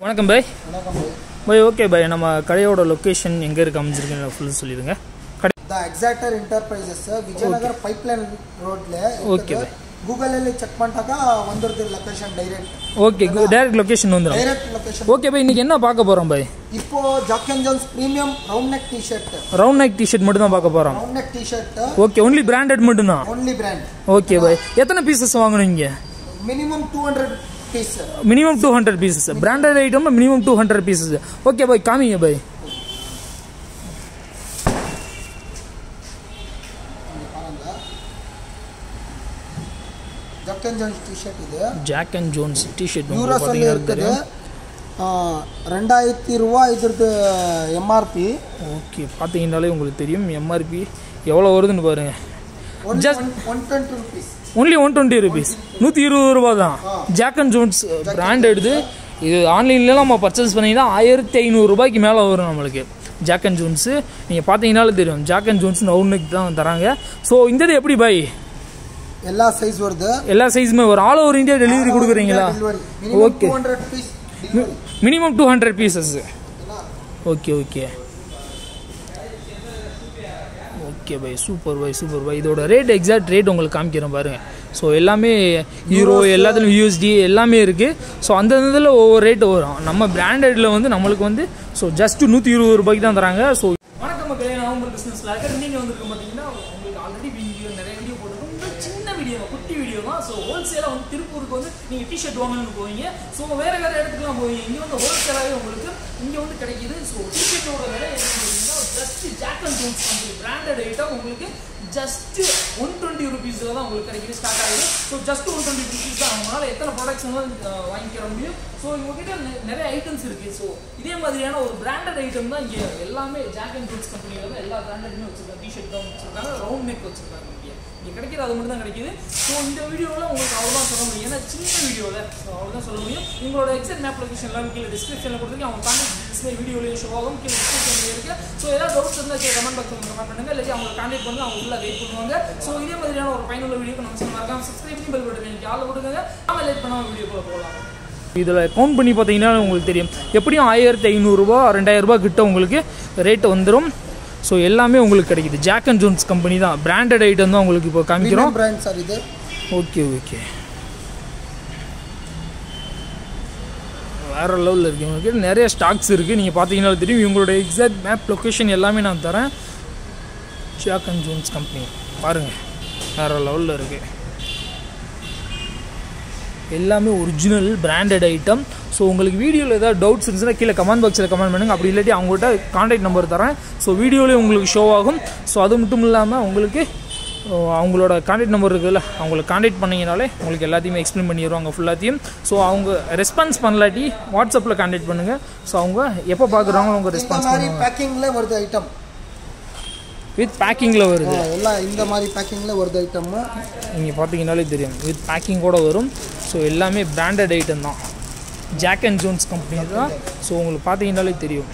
வணக்கம் பாய் வணக்கம் bye okay bye நம்ம கடையோட லொக்கேஷன் எங்கே இருக்கு அமைஞ்சிருக்குன்னு ஃபுல்லாக சொல்லிடுங்க கடை the Exactor Enterprises Vijayanagar pipeline ರೋಡ್ಲೆ Okay, bye. Google ಅಲ್ಲಿ ಚೆಕ್ ಮಾಡಿದಾಗ ಒಂದರದ್ದು location direct okay direct location வந்துடும் ಡೈರೆಕ್ಟ್ ಲೊಕೇಶನ್ ஓகே பாய் இன்னைக்கு என்ன பார்க்க போகிறோம் பாய் இப்போ Jack and Jones premium round neck T shirt round neck T shirt மட்டும் தான் பார்க்க போகிறோம் round neck T shirt okay only branded மட்டும்தான் ಓನ್ಲಿ ಬ್ರ್ಯಾಂಡ್ ஓகே பாய் எத்தனை pieces வாங்கணுங்க minimum two hundred piece minimum two hundred pieces branded item minimum two hundred pieces okay bye காமிங்க bye Jack and Jones t-shirt இது Jack and Jones t-shirt ரெண்டாயிரத்தி ரூபா இதுக்கு MRP okay பார்த்தீங்கன்னாலே உங்களுக்கு தெரியும் MRP எவ்வளோ வருதுன்னு பாருங்கள் just only one twenty rupees நூற்றி இருபது ரூபா தான். ஜாக் அண்ட் ஜோன்ஸ் பிராண்ட் எடுத்து இது ஆன்லைன்லாம் நம்ம பர்ச்சேஸ் பண்ணிங்கன்னா ஆயிரத்தி ஐநூறுரூபாய்க்கு மேலே வரும் நம்மளுக்கு. ஜாக் அண்ட் ஜோன்ஸு நீங்கள் பார்த்தீங்கனாலும் தெரியும். ஜாக் அண்ட் ஜோன்ஸ் நவுனுக்கு தான் தராங்க. ஸோ இந்த இது எப்படி பை எல்லா சைஸ் வருது. எல்லா சைஸுமே வரும். ஆல் ஓவர் இந்தியா டெலிவரி கொடுக்குறீங்களா? Okay minimum two hundred pieces okay okay okay bye super bye super bye இதோட ரேட் எக்ஸாக்ட் ரேட் உங்களுக்கு காமிக்கிறேன் பாருங்க. ஸோ எல்லாமே ஹீரோ எல்லாத்துலையும் யூஎஸ்டி எல்லாமே இருக்குது ஸோ அந்த இதில் ஒவ்வொரு ரேட் வரும். நம்ம பிராண்டடில் வந்து நம்மளுக்கு வந்து ஸோ ஜஸ்ட் நூற்றி இருபது ரூபாய்க்கு தான் தராங்க. ஸோ வணக்கம் மக்களே நான் உங்கள் பிஸ்னஸ் நீங்கள் வந்துருக்க பார்த்தீங்கன்னா உங்களுக்கு ஆல்ரெடி வீடியோ நிறைய வீடியோ போட்டிருக்கோம். சின்ன வீடியோ குட்டி வீடியோ தான். ஸோ ஹோல்சேலாக வந்து திருப்பூருக்கு வந்து நீங்கள் டிஷர்ட் வாங்கணும்னு போவீங்க. ஸோ வேறு வேறு இடத்துக்குலாம் போவீங்க. இங்கே வந்து ஹோல்சேலாகவே உங்களுக்கு இங்கே வந்து கிடைக்கிது ஸோ டிஷர்ட்டோட விலை என்ன just Jack and Jones company branded item உங்களுக்கு ஜஸ்ட் ஒன் டுவெண்ட்டி ருபீஸில் தான் உங்களுக்கு கிடைக்கிது ஸ்டார்ட் ஆகுது. So just one twenty rupees தான். அவங்களால எத்தனை ப்ராடக்ட்ஸ் வாங்கிக்கிற முடியும்? ஸோ இவங்ககிட்ட நிறைய ஐட்டம்ஸ் இருக்குது ஸோ இதே மாதிரியான ஒரு பிராண்டட் ஐட்டம் தான் இங்கே எல்லாமே ஜாக் அண்ட் ஜோன்ஸ் கம்பெனியில் தான் எல்லா பிராண்டடுமே வச்சிருக்காங்க. டிஷர்ட் தான் வச்சிருக்காங்க ரவுண்ட் நெக் வச்சிருக்காங்க இங்கே. இங்கே கிடைக்கிறது அது மட்டும் தான் கிடைக்குது. ஸோ இந்த வீடியோவில் உங்களுக்கு அவ்வளோதான் சொல்ல முடியும். ஏன்னா சின்ன வீடியோவில் ஸோ அவ்வளோதான் சொல்ல முடியும். உங்களோட எக்ஸாக்ட் மேப் லொகேஷன் கீழே டிஸ்கிரிப்ஷனில் கொடுத்துருக்கேன். அவங்க கான்டாக்ட் டிஸ்பிளே வீடியோலேயும் ஷோ ஆகும். கீழே டிஸ்கிரிப்ஷனில் இருக்குது ஸோ ஏதாவது டவுட்ஸ் இருந்தால் கீழே கமெண்ட் பாக்ஸ் கமெண்ட் பண்ணுங்க. இல்லாட்டி அவங்க கான்டாக்ட் பண்ணி அவங்க உள்ள வெயிட் பண்ணுவாங்க. ஸோ இதே மாதிரியான ஒரு பயனுள்ள வீடியோக்கு நம்ம சொன்ன மறக்காம சப்ஸ்கிரைப் பண்ணி பெல் பட்டன் நீங்கள் ஆள் கொடுங்க. நாம லேட் பண்ணாமல் வீடியோக்குள்ளே போகலாம். இதில் கவுண்ட் பண்ணி பார்த்தீங்கன்னா உங்களுக்கு தெரியும். எப்படியும் ஆயிரத்தி ஐநூறுரூவா ரெண்டாயிரரூபா கிட்ட உங்களுக்கு ரேட் வந்துடும் ஸோ எல்லாமே உங்களுக்கு கிடைக்குது. ஜாக் அண்ட் ஜோன்ஸ் கம்பெனி தான். பிராண்டட் ஐட்டம் தான் உங்களுக்கு இப்போ காமிக்கிறோம். பிராண்ட் சார் இது. ஓகே ஓகே வேறு லெவலில் இருக்குது உங்களுக்கு நிறைய ஸ்டாக்ஸ் இருக்குது நீங்கள் பார்த்தீங்கன்னா தெரியும். இவங்களோட எக்ஸாக்ட் மேப் லொக்கேஷன் எல்லாமே நான் தரேன். ஜாக் அண்ட் ஜோன்ஸ் கம்பெனி பாருங்கள் வேறு லெவலில் இருக்குது எல்லாமே ஒரிஜினல் பிராண்டட் ஐட்டம் ஸோ உங்களுக்கு வீடியோவில் ஏதாவது டவுட்ஸ் இருந்துச்சுன்னா கீழே கமெண்ட் பாக்ஸில் கமெண்ட் பண்ணுங்கள் அப்படி இல்லாட்டி அவங்ககிட்ட காண்டாக்ட் நம்பர் தரேன். ஸோ வீடியோலேயே உங்களுக்கு ஷோ ஆகும். ஸோ அது மட்டும் இல்லாமல் உங்களுக்கு அவங்களோட காண்டாக்ட் நம்பர் இருக்குதுல்ல அவங்கள காண்டாக்ட் பண்ணிங்கனாலே உங்களுக்கு எல்லாத்தையுமே எக்ஸ்பிளைன் பண்ணிடுவாங்க ஃபுல்லாத்தையும் ஸோ அவங்க ரெஸ்பான்ஸ் பண்ணலாட்டி வாட்ஸ்அப்பில் காண்டாக்ட் பண்ணுங்கள் ஸோ அவங்க எப்போ பார்க்குறாங்களோ அவங்க ரெஸ்பான்ஸ் பண்ணுவாங்க. பேக்கிங்ல வருது ஐட்டம் வித் பேக்கிங்கில் வருது. எல்லாம் இந்த மாதிரி பேக்கிங்ல வருது ஐட்டம் நீங்கள் பார்த்தீங்கனாலே தெரியும். வித் பேக்கிங்கோட வரும். ஸோ எல்லாமே பிராண்டட் ஐட்டம் தான். ஜாக் அண்ட் ஜோன்ஸ் கம்பெனி தான். ஸோ உங்களுக்கு பார்த்தீங்கன்னாலே தெரியும்.